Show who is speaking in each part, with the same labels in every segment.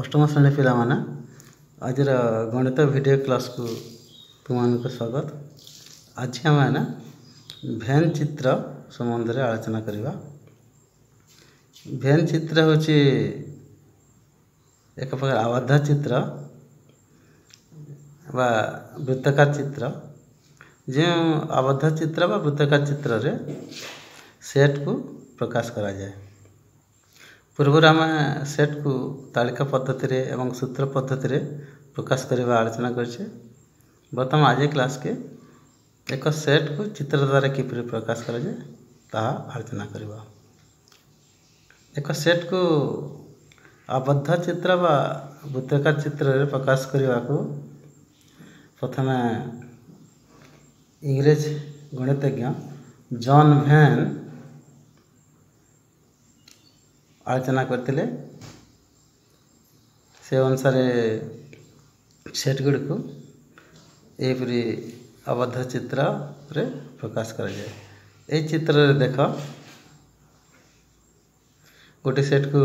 Speaker 1: अष्टम श्रेणी पाने आज गणित भिड क्लास को तुम स्वागत आज आम भेन चित्र संबंध में आलोचना करवा भेन चित्र हूँ एक प्रकार आबाध चित्र वृत्तकार चित्र जो आबद्ध चित्र वृत्तकार चित्र सेट को प्रकाश करा जाए पूर्वर आम सेट कु तालिका पद्धति एवं सूत्र पद्धति प्रकाश करने आलोचना कर आज क्लास के एक सेट कु चित्र द्वारा किपर प्रकाश कराए आलोचना कर एक सेट कु आबद्ध चित्र वृत्तकार चित्र प्रकाश करने को प्रथम इंग्रेज गणितज्ञ जन भैन आलोचना करते से अनुसार सेट गुड़ यहपरी चित्र रे प्रकाश करा जाए चित्र रे देख गोटे सेट को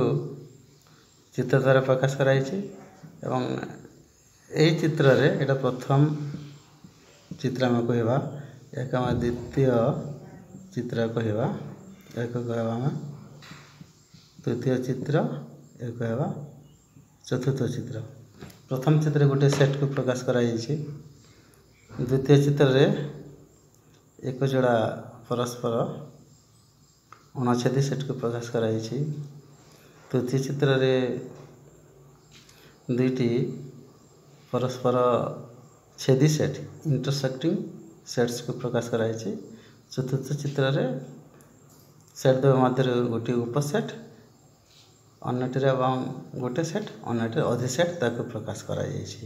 Speaker 1: चित्र द्वारा प्रकाश कर एवं चित्र रे यहाँ प्रथम चित्र आम कह द्वित चित्र कह एक कह ଦ୍ୱିତୀୟ ଚିତ୍ର ଏହାକୁ ହେବା ଚତୁର୍ଥ ଚିତ୍ର ପ୍ରଥମ ଚିତ୍ରରେ ଗୋଟିଏ ସେଟ୍କୁ ପ୍ରକାଶ କରାଯାଇଛି ଦ୍ୱିତୀୟ ଚିତ୍ରରେ ଏକ ଯୋଡ଼ା ପରସ୍ପର ଅଣଛେଦି ସେଟ୍କୁ ପ୍ରକାଶ କରାଯାଇଛି ତୃତୀୟ ଚିତ୍ରରେ ଦୁଇଟି ପରସ୍ପର ଛେଦି ସେଟ୍ ଇଣ୍ଟରସେକ୍ଟିଂ ସେଟ୍ସକୁ ପ୍ରକାଶ କରାଯାଇଛି ଚତୁର୍ଥ ଚିତ୍ରରେ ସେଟ୍ ଦୁଇ ମଧ୍ୟରୁ ଗୋଟିଏ ଉପସେଟ୍ ଅନ୍ୟଟିର ଏବଂ ଗୋଟେ ସେଟ୍ ଅନ୍ୟଟିର ଅଧେ ସେଟ୍ ତାକୁ ପ୍ରକାଶ କରାଯାଇଛି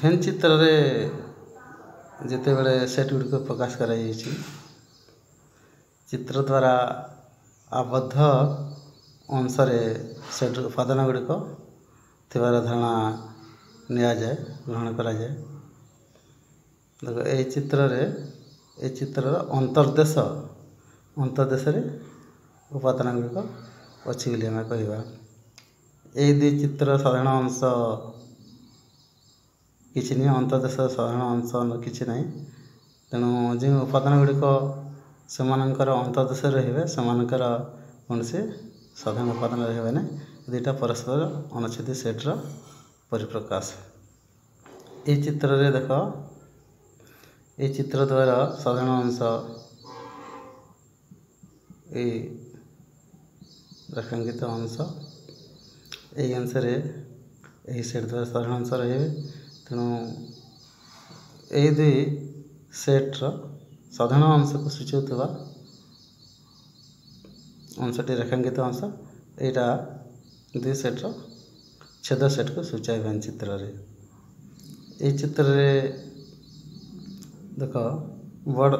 Speaker 1: ଭେନ୍ ଚିତ୍ରରେ ଯେତେବେଳେ ସେଟ୍ ଗୁଡ଼ିକୁ ପ୍ରକାଶ କରାଯାଇଛି ଚିତ୍ର ଦ୍ୱାରା ଆବଦ୍ଧ ଅଂଶରେ ସେଟ୍ ଉପାଦାନ ଗୁଡ଼ିକ ଥିବାର ଧାରଣା ନିଆଯାଏ ଗ୍ରହଣ କରାଯାଏ ଏହି ଚିତ୍ରରେ ଏ ଚିତ୍ରର ଅନ୍ତର୍ଦେଶ ଅନ୍ତର୍ଦେଶରେ ଉପାଦାନ ଗୁଡ଼ିକ ଅଛି ବୋଲି ଆମେ କହିବା ଏହି ଦୁଇ ଚିତ୍ର ସାଧାରଣ ଅଂଶ କିଛି ନୁହେଁ ଅନ୍ତର୍ଦେଶ ସାଧାରଣ ଅଂଶ କିଛି ନାହିଁ ତେଣୁ ଯେଉଁ ଉପାଦାନ ଗୁଡ଼ିକ ସେମାନଙ୍କର ଅନ୍ତର୍ଦେଶରେ ରହିବେ ସେମାନଙ୍କର କୌଣସି ସାଧାରଣ ଉପାଦାନ ରହିବେ ନାହିଁ ଦୁଇଟା ପରସ୍ପର ଅନୁଚ୍ଛେଦ ସେଟ୍ର ପରିପ୍ରକାଶ ଏହି ଚିତ୍ରରେ ଦେଖ ଏହି ଚିତ୍ର ଦ୍ୱାରା ସାଧାରଣ ଅଂଶ ଏଇ ରେଖାଙ୍କିତ ଅଂଶ ଏହି ଅଂଶରେ ଏହି ସେଟ୍ ଦ୍ୱାରା ସାଧାରଣ ଅଂଶ ରହିବେ ତେଣୁ ଏହି ଦୁଇ ସେଟ୍ର ସାଧାରଣ ଅଂଶକୁ ସୂଚାଉଥିବା ଅଂଶଟି ରେଖାଙ୍କିତ ଅଂଶ ଏଇଟା ଦୁଇ ସେଟ୍ର ଛେଦ ସେଟ୍କୁ ସୂଚାଇବା ଚିତ୍ରରେ ଏହି ଚିତ୍ରରେ ଦେଖ ବଡ଼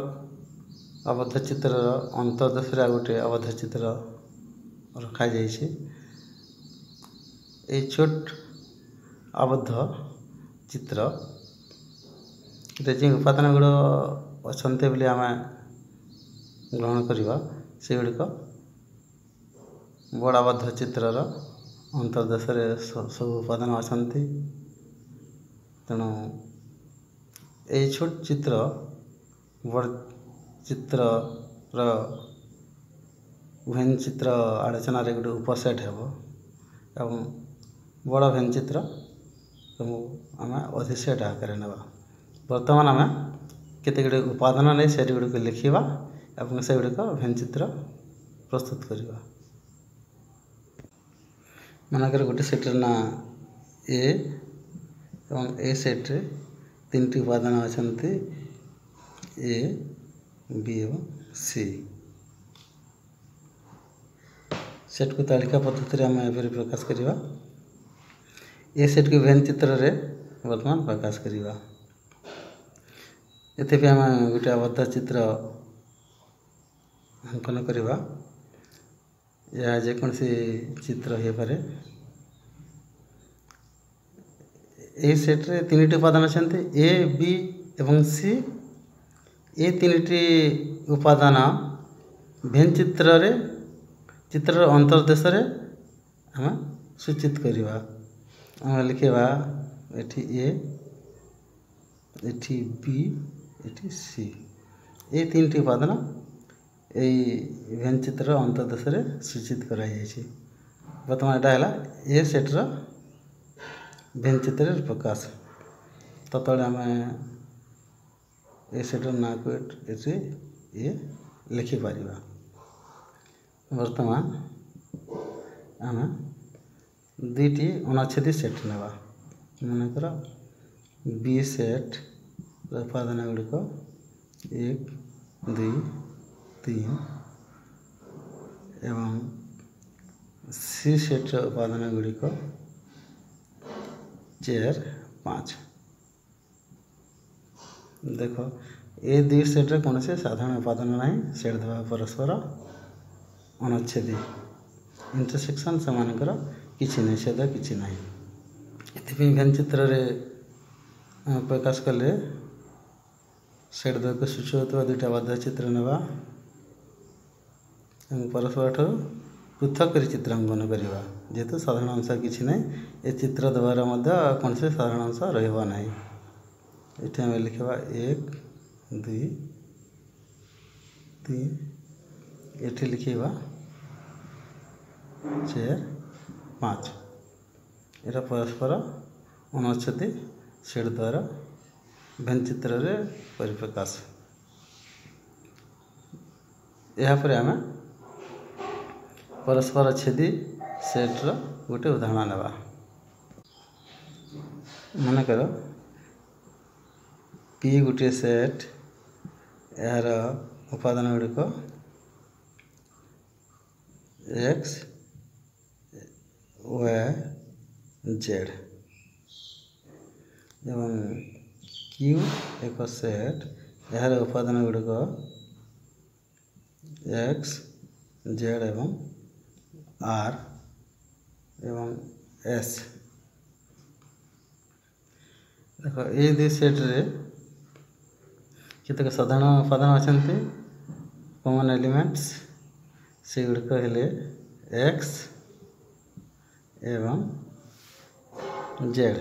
Speaker 1: ଆବଦ୍ଧ ଚିତ୍ରର ଅନ୍ତର୍ଦେଶରେ ଆଉ ଗୋଟିଏ ଆବଦ୍ଧ ଚିତ୍ର ରଖାଯାଇଛି ଏଇ ଛୋଟ ଆବଦ୍ଧ ଚିତ୍ର ଯେଉଁ ଉପାଦାନ ଗୁଡ଼ ଅଛନ୍ତି ବୋଲି ଆମେ ଗ୍ରହଣ କରିବା ସେଗୁଡ଼ିକ ବଡ଼ ଆବଦ୍ଧ ଚିତ୍ରର ଅନ୍ତର୍ଦେଶରେ ସବୁ ଉପାଦାନ ଅଛନ୍ତି ତେଣୁ ଏଇ ଛୋଟ ଚିତ୍ର ବଡ଼ ଚିତ୍ରର ଭେନ୍ଚିତ୍ର ଆଲୋଚନାରେ ଗୋଟେ ଉପସେଟ୍ ହେବ ଏବଂ ବଡ଼ ଭେନ୍ଚିତ୍ର ଆମେ ଅଧିସେଟ୍ ଆକାରରେ ନେବା ବର୍ତ୍ତମାନ ଆମେ କେତେ ଗୁଡ଼ିଏ ଉପାଦାନ ନେଇ ସେଠି ଗୁଡ଼ିକୁ ଲେଖିବା ଏବଂ ସେଗୁଡ଼ିକ ଭେନ୍ଚିତ୍ର ପ୍ରସ୍ତୁତ କରିବା ମନେକର ଗୋଟେ ସେଟ୍ର ନାଁ ଏ ଏବଂ ଏ ସେଟ୍ରେ ତିନିଟି ଉପାଦାନ ଅଛନ୍ତି ଏ ବି ଏବଂ ସି सेट को तालिका पद्धति आम ए प्रकाश करवा ए सेट को भेन चित्र बर्तमान प्रकाश करवा ये आम गोटे अबद्ध चित्र अंकन करवा यह जेकोसी चित्र हो पारे ए सेट्रे तीन टी उपादान अच्छा बी एवं सी ए तीन टी उपादान भेन चित्र चित्रर अंतरदेश सूचित करवा आम लिखा ये बी सी तीन टी उपादन यित्र अंतरदेश सूचित कर बर्तमान यहाँ है ए सेट्र चित्र प्रकाश तत्वे आम ए सेट्र ना को ये लिखिपरिया ବର୍ତ୍ତମାନ ଆମେ ଦୁଇଟି ଅଣଛେଦି ସେଟ୍ ନେବା ମନେକର ବି ସେଟ୍ର ଉପାଦାନ ଗୁଡ଼ିକ ଏକ ଦୁଇ ତିନି ଏବଂ ସି ସେଟ୍ର ଉପାଦାନ ଗୁଡ଼ିକ ଚାରି ପାଞ୍ଚ ଦେଖ ଏ ଦୁଇ ସେଟ୍ରେ କୌଣସି ସାଧାରଣ ଉପାଦାନ ନାହିଁ ସେଟ୍ ଦେବା ପରସ୍ପର ଅନୁଚ୍ଛେଦ ଇଣ୍ଟରସେକ୍ସନ୍ ସେମାନଙ୍କର କିଛି ନିଷେଧ କିଛି ନାହିଁ ଏଥିପାଇଁ ବ୍ୟଙ୍ଗଚିତ୍ରରେ ପ୍ରକାଶ କଲେ ସେଟ୍ ଦ୍ୱୟକୁ ସୂଚାଉଥିବା ଦୁଇଟା ବାଧ୍ୟ ଚିତ୍ର ନେବା ଏବଂ ପରସ୍ପରଠାରୁ ପୃଥକ କରି ଚିତ୍ର ଅଙ୍କନ କରିବା ଯେହେତୁ ସାଧାରଣ ଅଂଶ କିଛି ନାହିଁ ଏ ଚିତ୍ର ଦେବାର ମଧ୍ୟ କୌଣସି ସାଧାରଣ ଅଂଶ ରହିବ ନାହିଁ ଏଠି ଆମେ ଲେଖିବା ଏକ ଦୁଇ ତିନି ये लिखेगा चेयर पाँच यहाँ परस्पर अनुच्छेद सेड द्वारा भेन्चित्र परिप्रकाश यापर आम परस्पर छेदी सेट्र गोटे उदाहरण नवा मन कर पी गोटे सेट यार उपादान गुड़िक एक्स वाई जेड एवं क्यू एक सेट यार उपादान गुड़िक एक्स जेड एवं आर एवं एस देख ये दी सेट्रे कतक साधारण उपादान अच्छा कमन एलिमेंट्स से गुड़क एक्स एवं जेड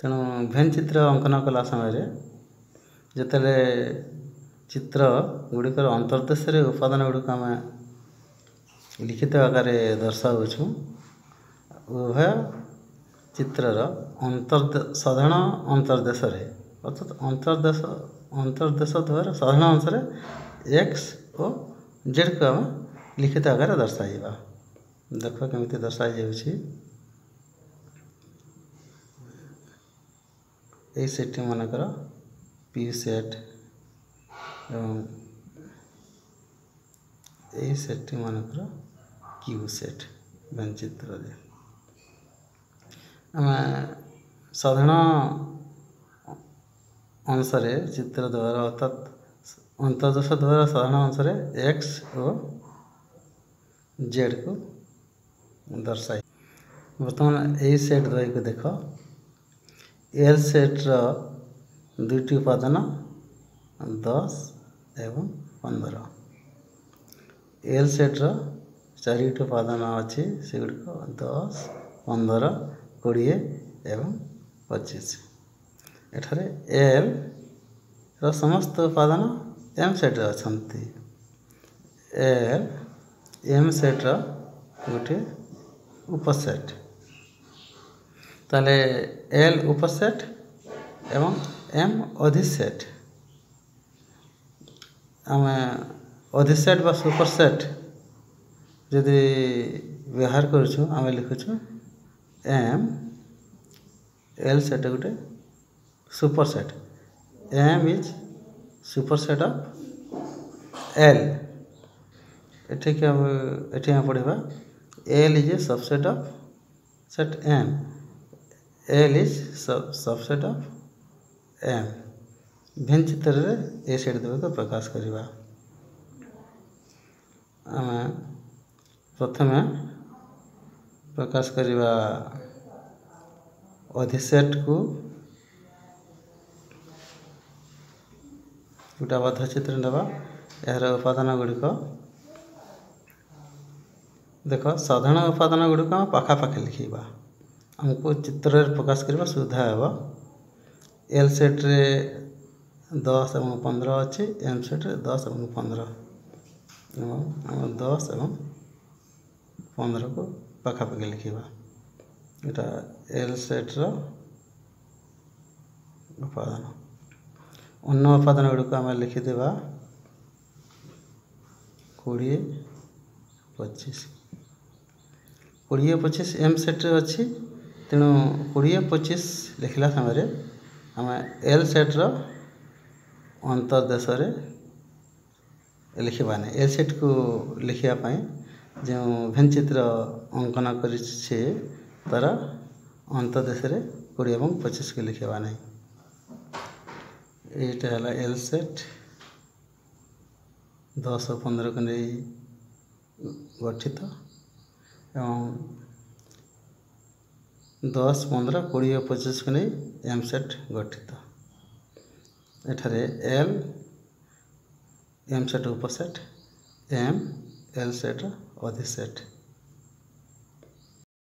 Speaker 1: तेणु भेन चित्र अंकन कला समय जो चित्र गुड़िकर अंतर्देश उपादान गुड़क आम लिखित आकार दर्शाऊ उभय चित्रर अंतर साधारण अंतर्देश अर्थात अंतर्देश अंतर्देश साधारण अंश एक्स और जेड को आम लिखित आकार दर्शाइवा देख कम दर्शाई जा सेट मानकर पी सेट यही सेट मानकर क्यू सेट व्यंचित्र आम साधारण ଅନୁସାରେ ଚିତ୍ର ଦ୍ୱାରା ଅର୍ଥାତ୍ ଅନ୍ତର୍ଦୋଷ ଦ୍ୱାରା ସାଧାରଣ ଅଂଶରେ ଏକ୍ସ ଓ ଜେଡ଼୍କୁ ଦର୍ଶାଏ ବର୍ତ୍ତମାନ ଏଇ ସେଟ୍ ରହିକି ଦେଖ ଏଲ୍ ସେଟ୍ର ଦୁଇଟି ଉପାଦାନ ଦଶ ଏବଂ ପନ୍ଦର ଏଲ୍ ସେଟ୍ର ଚାରିଟି ଉପାଦାନ ଅଛି ସେଗୁଡ଼ିକ ଦଶ ପନ୍ଦର କୋଡ଼ିଏ ଏବଂ ପଚିଶ ଏଠାରେ ଏଲ୍ର ସମସ୍ତ ଉପାଦାନ ଏମ୍ ସେଟ୍ରେ ଅଛନ୍ତି ଏ ଏମ୍ ସେଟ୍ର ଗୋଟିଏ ଉପସେଟ୍ ତାହେଲେ ଏଲ୍ ଉପସେଟ୍ ଏବଂ ଏମ୍ ଅଧିସେଟ୍ ଆମେ ଅଧିସେଟ୍ ବା ସୁପରସେଟ୍ ଯଦି ବ୍ୟବହାର କରୁଛୁ ଆମେ ଲେଖୁଛୁ ଏମ୍ ଏଲ୍ ସେଟ୍ ଗୋଟେ superset M is superset of L eight पढ़ा L is a subset of set M L is subset of M भिन्न चित्र ए सेट दे तो प्रकाश करवा प्रथम प्रकाश करवा अधिसेट को ଗୋଟେ ବାଧ ଚିତ୍ର ନେବା ଏହାର ଉପାଦାନ ଗୁଡ଼ିକ ଦେଖ ସାଧାରଣ ଉପାଦାନ ଗୁଡ଼ିକ ଆମେ ପାଖାପାଖି ଲେଖିବା ଆମକୁ ଚିତ୍ରରେ ପ୍ରକାଶ କରିବା ସୁବିଧା ହେବ ଏଲ୍ ସେଟ୍ରେ ଦଶ ଏବଂ ପନ୍ଦର ଅଛି ଏମ୍ ସେଟ୍ରେ ଦଶ ଏବଂ ପନ୍ଦର ଏବଂ ଆମେ ଦଶ ଏବଂ ପନ୍ଦରକୁ ପାଖାପାଖି ଲେଖିବା ଏଇଟା ଏଲ୍ ସେଟ୍ର ଉପାଦାନ ଅନ୍ୟ ଉପାଦାନ ଗୁଡ଼ିକୁ ଆମେ ଲେଖିଦେବା କୋଡ଼ିଏ ପଚିଶ କୋଡ଼ିଏ ପଚିଶ ଏମ୍ ସେଟ୍ରେ ଅଛି ତେଣୁ କୋଡ଼ିଏ ପଚିଶ ଲେଖିଲା ସମୟରେ ଆମେ ଏଲ୍ ସେଟ୍ର ଅନ୍ତର୍ଦେଶରେ ଲେଖିବା ନାହିଁ ଏଲ୍ ସେଟ୍କୁ ଲେଖିବା ପାଇଁ ଯେଉଁ ଭେନଚିତ୍ର ଅଙ୍କନ କରିଛେ ତା'ର ଅନ୍ତର୍ଦେଶରେ କୋଡ଼ିଏ ଏବଂ ପଚିଶକୁ ଲେଖିବା ନାହିଁ এইটা হল এল সেট দশ ও পনেরোকে নেই গঠিত এবং দশ পনেরো কোড়ি ও পঁচিশকে নেই এম সেট গঠিত এখানে এল এম সেট উপসেট এম এল সেট অধিসেট